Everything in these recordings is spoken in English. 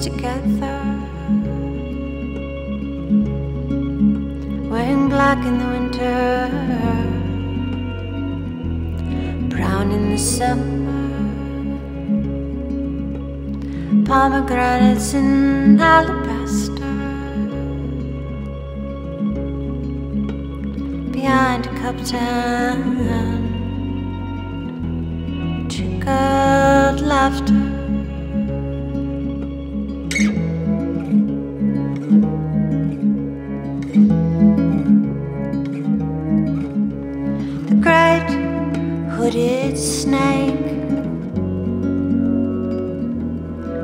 together. Wearing black in the winter, brown in the summer. Pomegranates in alabaster. Behind a cup trickled laughter. Hooded snake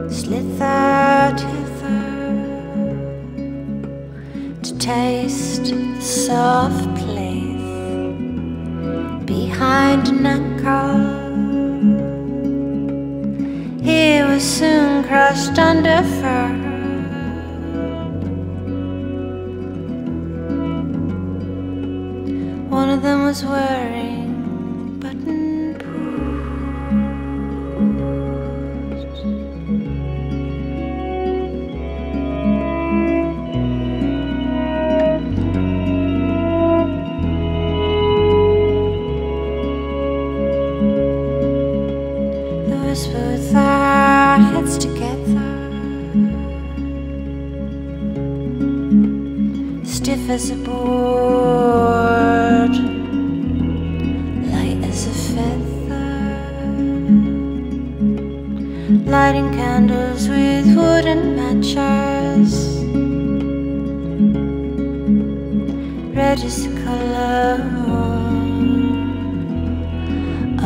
slithered hither to taste the soft place behind an ankle. He was soon crushed under fur. One of them was wearing stiff as a board, light as a feather, lighting candles with wooden matches. Red is the color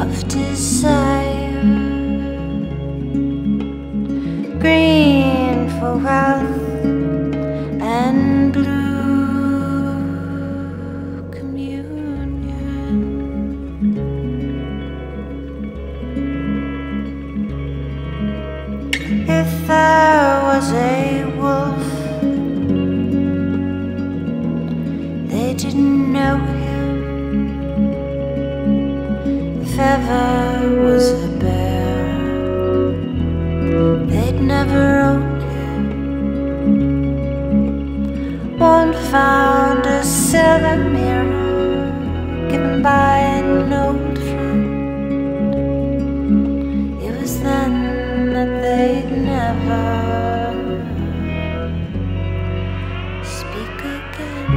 of desire. Green for wealth there was a wolf, they didn't know him. If ever was a bear, they'd never owned him. One found a silver mirror given by an old never speak again.